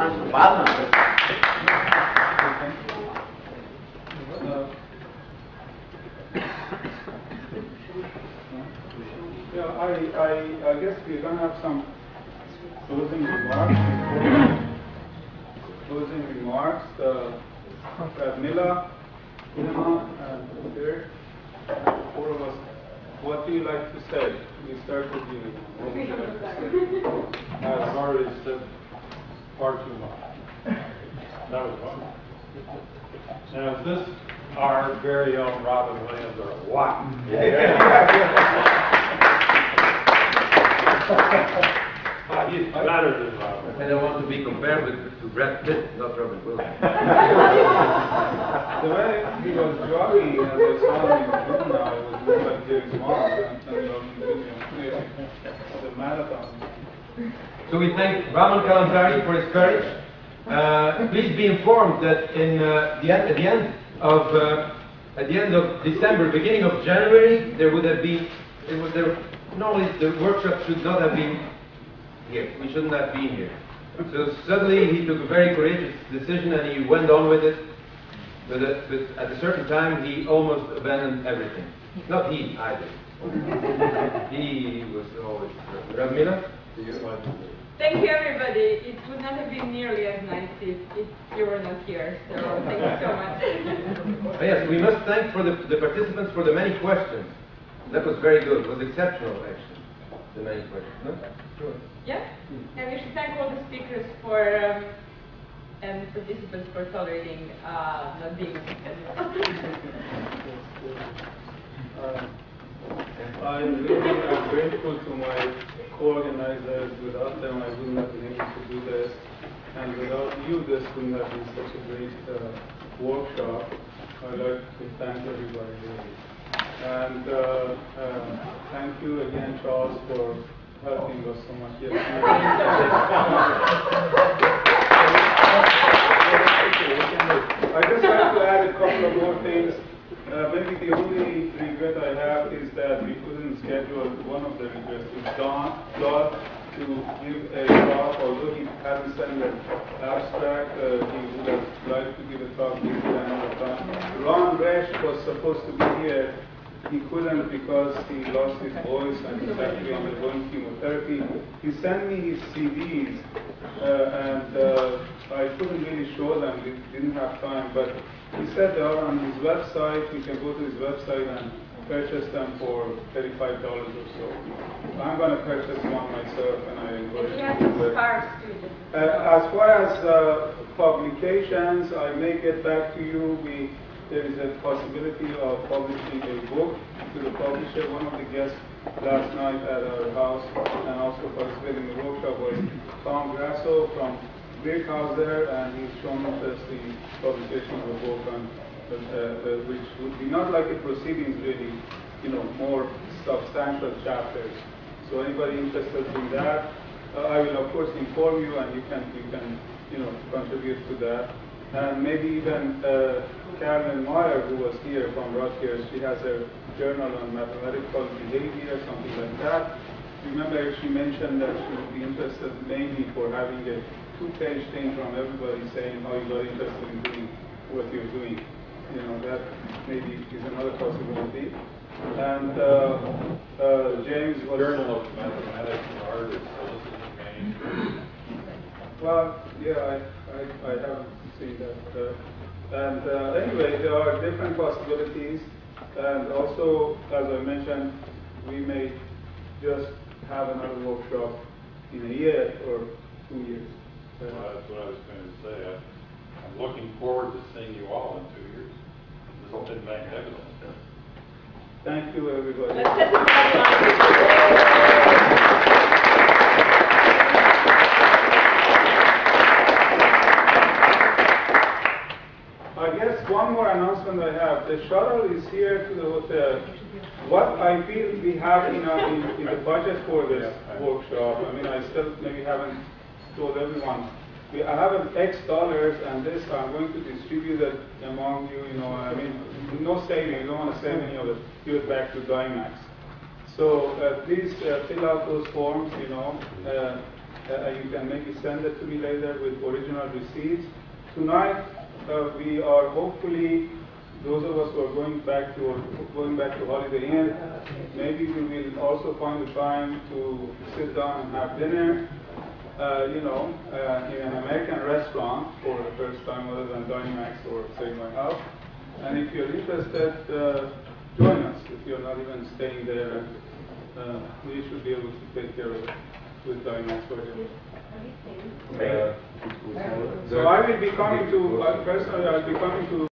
Yeah, I, I, I guess we're gonna have some closing remarks. Closing remarks, uh, Radmila, Ilma, and Peter, four of us. What do you like to say? We start with you. What would you like to say? I've already said far too much. That was one. Now, is this our very own Robin Williams or what? He's better than Robin. I don't want to be compared with to Brad Pitt, not Robin Williams. The way he was jogging, as I saw him in the room now, it was more like James Bond than than Robin Williams. The marathon. So we thank Bahman Kalantari for his courage. Uh, please be informed that in uh, the end, at the end of uh, at the end of December, beginning of January, there would have been would there normally the workshop should not have been here. We shouldn't have been here. So suddenly he took a very courageous decision and he went on with it. But at, but at a certain time he almost abandoned everything. Not he either. he was always Ramila. Thank you, everybody. It would not have been nearly as nice if, if you were not here. So thank you so much. Oh, yes, we must thank for the, the participants for the many questions. That was very good. It was exceptional, actually. The many questions. No? Sure. Yeah? And we should thank all the speakers for um, and participants for tolerating uh, not being on schedule. Uh, I'm really Co-organizers. Without them, I wouldn't have been able to do this. And without you, this wouldn't have been such a great uh, workshop. I'd like to thank everybody. And uh, uh, thank you again, Charles, for helping us so much. Yes. I just like to add a couple of more things. Maybe the only regret I have is that we couldn't one of the regrets with Don, Claude, to give a talk, although he hasn't sent an abstract, uh, he would have liked to give a talk this another time. Ron Resch was supposed to be here. He couldn't because he lost his voice and he's actually undergoing chemotherapy. He sent me his CDs, uh, and uh, I couldn't really show them, we didn't have time, but he said they are on his website. You can go to his website and purchase them for $35 or so. I'm going to purchase one myself, and I encourage you to do it. Uh, As far as uh, publications, I may get back to you. We, there is a possibility of publishing a book to the publisher. One of the guests last night at our house and also participating in the workshop was Tom Grasso from Birkhäuser there, and he's shown us the publication of a book on, which would be not like a proceedings really, you know, more substantial chapters. So anybody interested in that, uh, I will of course inform you, and you can you can you know contribute to that. And maybe even uh, Carolyn Maher, who was here from Rutgers, she has a journal on mathematical behavior, something like that. Remember, she mentioned that she would be interested mainly for having a two-page thing from everybody saying how you got interested in doing what you're doing. You know, that maybe is another possibility. And uh, uh, James was... Journal of Mathematics and Art is soliciting manuscripts. Well, yeah, I, I, I haven't seen that. Uh, and uh, anyway, there are different possibilities. And also, as I mentioned, we may just have another workshop in a year or two years. Well, That's what I was going to say. I- I'm looking forward to seeing you all in two years. This has been thank you, everybody. Let's set the deadline. I guess one more announcement I have. The shuttle is here to the hotel. What I feel we have in, our, in, in the budget for this workshop, I mean, I still maybe haven't told everyone. We, I have X dollars and this I'm going to distribute it among you, you know, I mean, no saving, you don't want to save any of it, give it back to DIMACS. So uh, please uh, fill out those forms, you know. Uh, Uh, you can maybe send it to me later with original receipts. Tonight, uh, we are hopefully, those of us who are going back to, going back to Holiday Inn, maybe we will also find the time to sit down and have dinner, uh, you know, uh, in an American restaurant for the first time other than DIMACS or say my house. And if you're interested, uh, join us. If you're not even staying there, uh, we should be able to take care of it with DIMACS for you. Uh, So I will be coming to, uh, personally, I'll be coming to